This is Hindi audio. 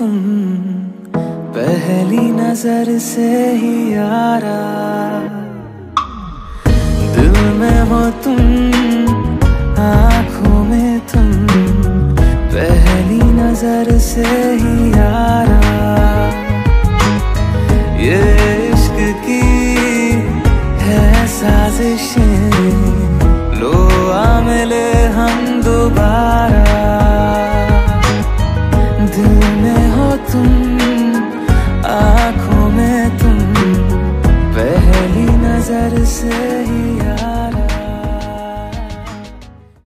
तुम पहली नज़र से ही यारा। दिल में हो तुम, आँखों में तुम, पहली नज़र से ही यारा। ये इश्क की है साजिशें रही यार